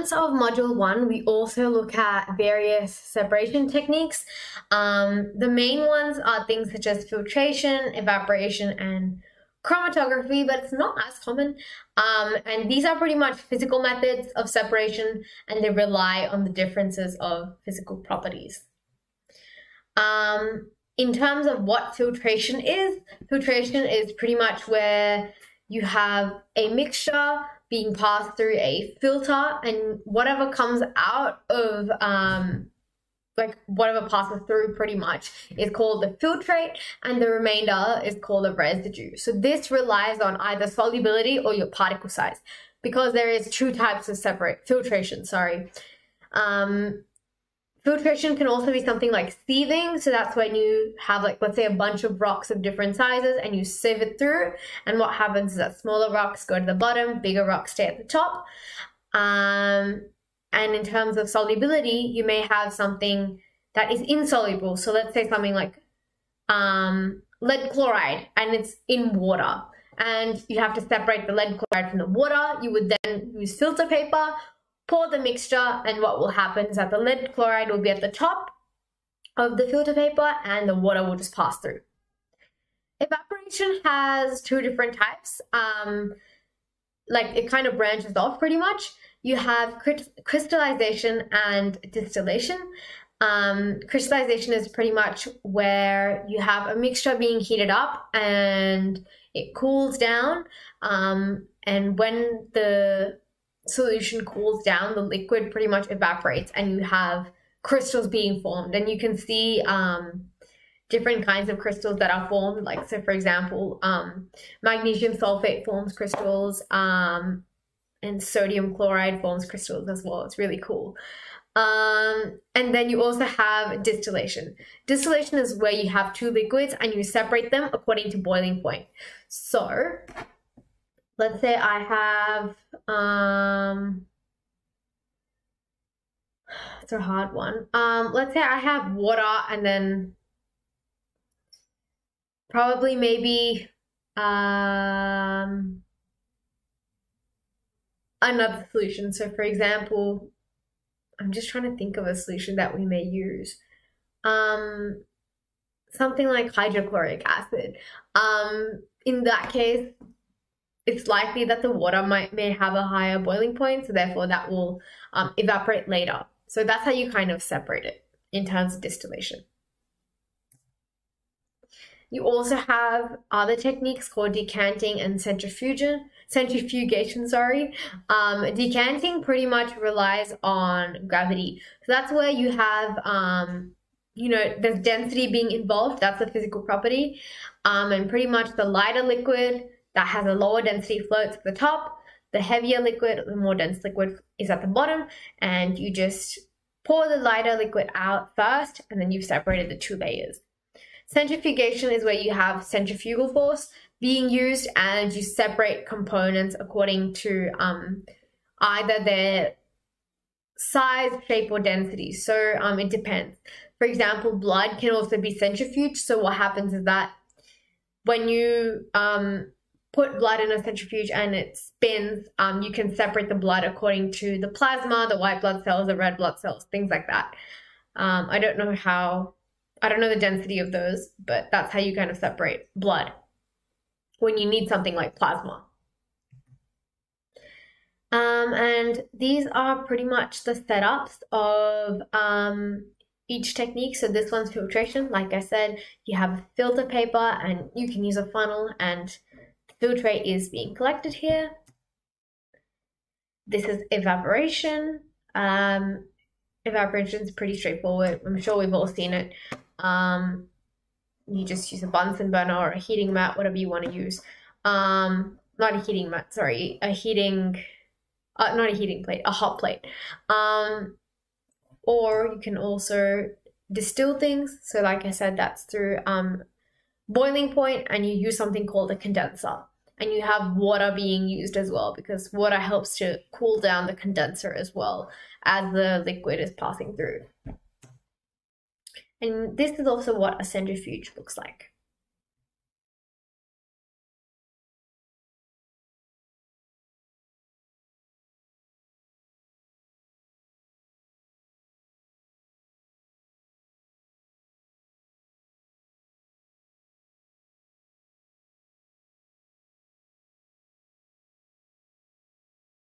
terms of module one, we also look at various separation techniques. Um, the main ones are things such as filtration, evaporation, and chromatography, but it's not as common. Um, and these are pretty much physical methods of separation, and they rely on the differences of physical properties. Um, in terms of what filtration is, filtration is pretty much where you have a mixture being passed through a filter and whatever comes out of um, like whatever passes through pretty much is called the filtrate and the remainder is called the residue. So this relies on either solubility or your particle size because there is two types of separate filtration, sorry. Um, Filtration can also be something like sieving. So that's when you have like, let's say a bunch of rocks of different sizes and you sieve it through. And what happens is that smaller rocks go to the bottom, bigger rocks stay at the top. Um, and in terms of solubility, you may have something that is insoluble. So let's say something like um, lead chloride and it's in water. And you have to separate the lead chloride from the water. You would then use filter paper pour the mixture and what will happen is that the lead chloride will be at the top of the filter paper and the water will just pass through. Evaporation has two different types. Um, like it kind of branches off pretty much. You have crystallization and distillation. Um, crystallization is pretty much where you have a mixture being heated up and it cools down. Um, and when the solution cools down, the liquid pretty much evaporates and you have crystals being formed. And you can see um, different kinds of crystals that are formed. Like, so for example, um, magnesium sulfate forms crystals um, and sodium chloride forms crystals as well. It's really cool. Um, and then you also have distillation. Distillation is where you have two liquids and you separate them according to boiling point. So let's say I have, um, it's a hard one. Um, let's say I have water and then probably maybe, um, another solution. So for example, I'm just trying to think of a solution that we may use. Um, something like hydrochloric acid. Um, in that case, it's likely that the water might may have a higher boiling point, so therefore that will um, evaporate later. So that's how you kind of separate it in terms of distillation. You also have other techniques called decanting and centrifugation. Centrifugation, sorry. Um, decanting pretty much relies on gravity. So that's where you have, um, you know, there's density being involved. That's a physical property. Um, and pretty much the lighter liquid that has a lower density floats at the top. The heavier liquid, the more dense liquid is at the bottom, and you just pour the lighter liquid out first, and then you've separated the two layers. Centrifugation is where you have centrifugal force being used, and you separate components according to um, either their size, shape, or density. So um, it depends. For example, blood can also be centrifuged. So what happens is that when you um, put blood in a centrifuge and it spins, um, you can separate the blood according to the plasma, the white blood cells, the red blood cells, things like that. Um, I don't know how, I don't know the density of those, but that's how you kind of separate blood when you need something like plasma. Um, and these are pretty much the setups of um, each technique. So this one's filtration. Like I said, you have a filter paper and you can use a funnel and filtrate is being collected here. This is evaporation. Um, evaporation is pretty straightforward. I'm sure we've all seen it. Um, you just use a Bunsen burner or a heating mat, whatever you want to use. Um, not a heating mat, sorry, a heating, uh, not a heating plate, a hot plate. Um, or you can also distill things. So like I said, that's through um, boiling point and you use something called a condenser and you have water being used as well because water helps to cool down the condenser as well as the liquid is passing through. And this is also what a centrifuge looks like.